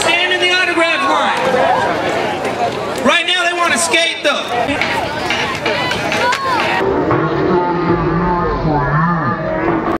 Stand in the autograph line. Right now they want to skate though.